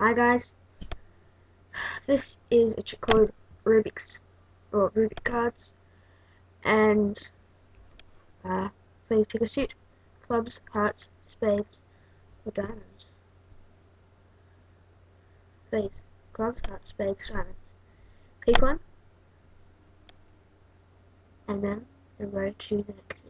Hi guys, this is a trick called Rubik's or Rubik cards, and uh, please pick a suit: clubs, hearts, spades, or diamonds. Please, clubs, hearts, spades, diamonds. Pick one, and then we'll go to the next one.